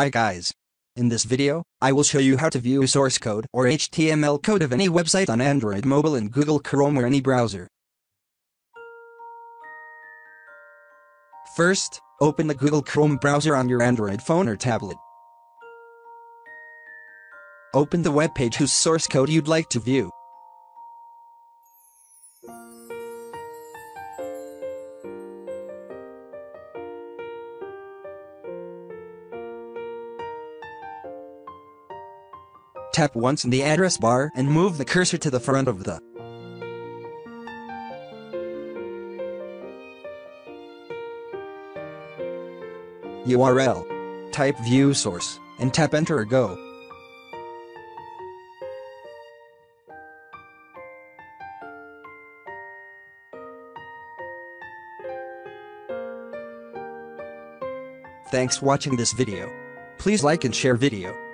Hi guys. In this video, I will show you how to view source code or HTML code of any website on Android mobile in Google Chrome or any browser. First, open the Google Chrome browser on your Android phone or tablet. Open the web page whose source code you'd like to view. Tap once in the address bar and move the cursor to the front of the URL. Type view source and tap enter or go. Thanks watching this video. Please like and share video.